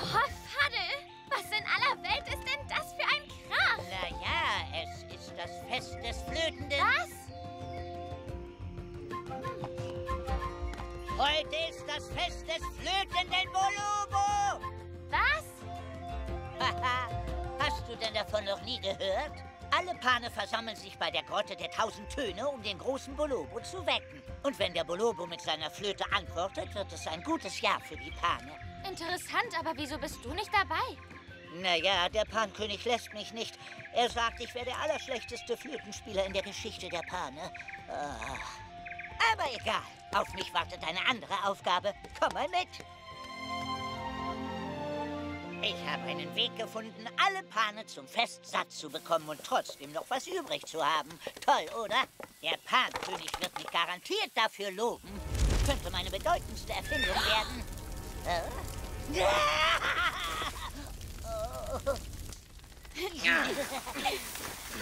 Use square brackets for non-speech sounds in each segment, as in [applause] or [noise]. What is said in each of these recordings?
Oh, Hoffadel! Was in aller Welt ist denn das für ein Krach? Na ja, es ist das Fest des Flötenden. Was? Heute ist das Fest des Flötenden Bolobo! Was? Haha, hast du denn davon noch nie gehört? Alle Pane versammeln sich bei der Grotte der tausend Töne, um den großen Bolobo zu wecken. Und wenn der Bolobo mit seiner Flöte antwortet, wird es ein gutes Jahr für die Pane. Interessant, aber wieso bist du nicht dabei? Naja, der Pankönig lässt mich nicht. Er sagt, ich wäre der allerschlechteste Flötenspieler in der Geschichte der Pane. Ah. Aber egal, auf mich wartet eine andere Aufgabe. Komm mal mit. Ich habe einen Weg gefunden, alle Pane zum Fest satt zu bekommen und trotzdem noch was übrig zu haben. Toll, oder? Der Pankönig wird mich garantiert dafür loben. Könnte meine bedeutendste Erfindung werden. Äh?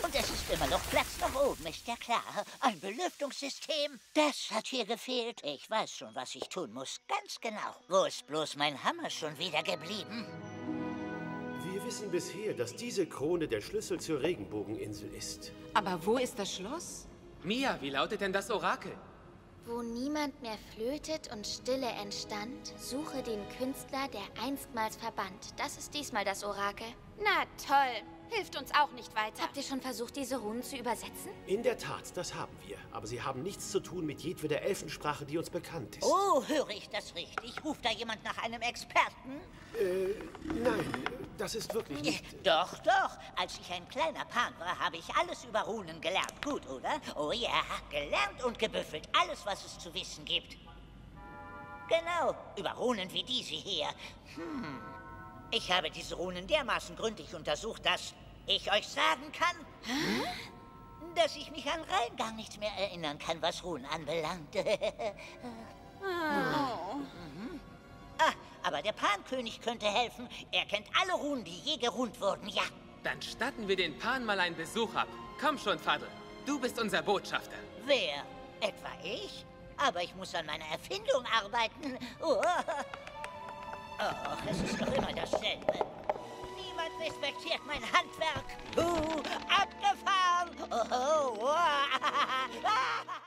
Und es ist immer noch Platz nach oben, ist ja klar. Ein Belüftungssystem, das hat hier gefehlt. Ich weiß schon, was ich tun muss, ganz genau. Wo ist bloß mein Hammer schon wieder geblieben? Wir wissen bisher, dass diese Krone der Schlüssel zur Regenbogeninsel ist. Aber wo ist das Schloss? Mia, wie lautet denn das Orakel? Wo niemand mehr flötet und Stille entstand, suche den Künstler, der einstmals verbannt. Das ist diesmal das Orakel. Na toll. Hilft uns auch nicht weiter. Habt ihr schon versucht, diese Runen zu übersetzen? In der Tat, das haben wir. Aber sie haben nichts zu tun mit jedweder Elfensprache, die uns bekannt ist. Oh, höre ich das richtig? Ruft da jemand nach einem Experten? Äh, nein, das ist wirklich nicht... Doch, doch. Als ich ein kleiner Pan war, habe ich alles über Runen gelernt. Gut, oder? Oh ja, gelernt und gebüffelt. Alles, was es zu wissen gibt. Genau, über Runen wie diese hier. Hm. Ich habe diese Runen dermaßen gründlich untersucht, dass ich euch sagen kann, dass ich mich an rein gar nichts mehr erinnern kann, was Runen anbelangt. Mhm. [laughs] Ah, aber der Pankönig könnte helfen. Er kennt alle Runen, die je gerunt wurden, ja. Dann statten wir den Pan mal einen Besuch ab. Komm schon, Fadl. Du bist unser Botschafter. Wer? Etwa ich? Aber ich muss an meiner Erfindung arbeiten. Oh, [laughs] oh es ist doch immer dasselbe. Respektiert mein Handwerk.